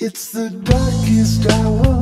It's the darkest hour.